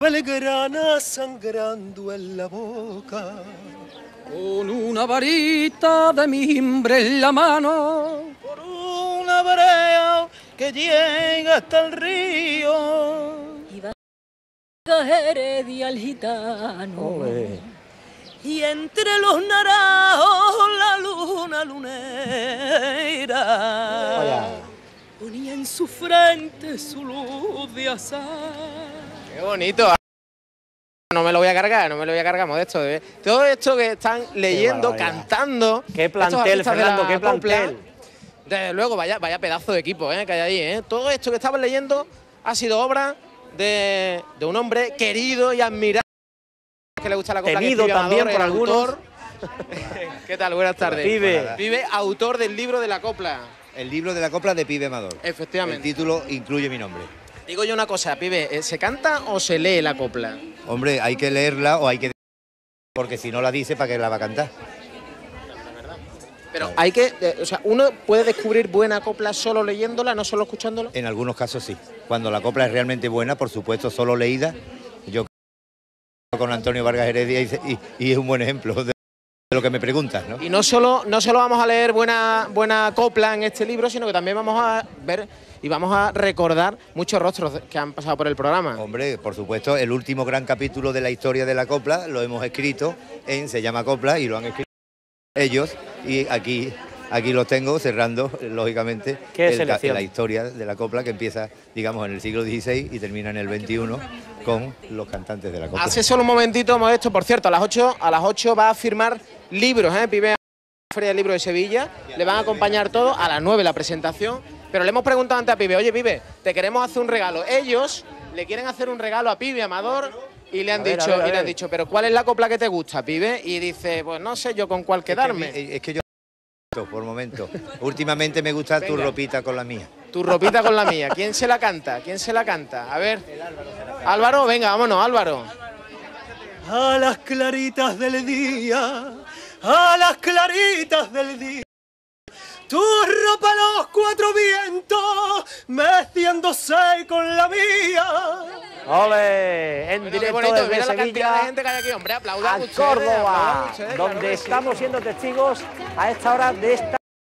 Belgrana sangrando en la boca. Con una varita de mimbre en la mano. Por una brea que llega hasta el río. Heredia al gitano. Y entre los naranjos la luna lunera ponía en su frente su luz de azar. Qué bonito. No me lo voy a cargar, no me lo voy a cargar, modesto. ¿eh? Todo esto que están leyendo, cantando. Qué plantel, Fernando, qué plantel. Desde luego, vaya, vaya pedazo de equipo ¿eh? que hay ahí. ¿eh? Todo esto que estaban leyendo ha sido obra de, de un hombre querido y admirado. Que le gusta la copla. que Temido Pibe también Amador, por el algunos. autor. ¿Qué tal? Buenas tardes. Pibe. Pibe, autor del libro de la copla. El libro de la copla de Pibe Amador. El Efectivamente. título incluye mi nombre. Digo yo una cosa, pibe, ¿eh, ¿se canta o se lee la copla? Hombre, hay que leerla o hay que... Porque si no la dice, ¿para qué la va a cantar? Pero hay que, eh, o sea, uno puede descubrir buena copla solo leyéndola, no solo escuchándola. En algunos casos sí. Cuando la copla es realmente buena, por supuesto, solo leída. Yo con Antonio Vargas Heredia y, y- y es un buen ejemplo de lo que me preguntas, ¿no? Y no solo, no solo vamos a leer buena, buena copla en este libro, sino que también vamos a ver y vamos a recordar muchos rostros que han pasado por el programa. Hombre, por supuesto, el último gran capítulo de la historia de la copla lo hemos escrito en Se llama Copla y lo han escrito ellos y aquí, aquí los tengo cerrando, lógicamente, el la historia de la copla que empieza, digamos, en el siglo XVI y termina en el XXI con los cantantes de la copla. Hace solo un momentito, Modesto, por cierto, a las 8, a las 8 va a firmar libros, ¿eh? La Feria del Libro de Sevilla, le van a acompañar todos, a las 9 la presentación, pero le hemos preguntado antes a Pibe, oye Pibe, te queremos hacer un regalo. Ellos le quieren hacer un regalo a Pibe Amador y le han A dicho, ver, y le han dicho, pero ¿cuál es la copla que te gusta, Pibe? Y dice, pues no sé yo con cuál Es que, quedarme. es que yo por momento. Últimamente me gusta tu ropita con la mía. Tu ropita con la mía. ¿Quién se la canta? ¿Quién se la canta? A ver. Álvaro, venga, vámonos, Álvaro. A las claritas del día, a las claritas del día. Tu ropa a los cuatro vientos, meciéndose con la mía. ¡Ole! En qué directo bonito, desde mira la cantidad de Sevilla gente que hay aquí, hombre, aplaudan a ustedes, aplaudan Córdoba, ustedes, claro donde sí. estamos siendo testigos a esta hora de esta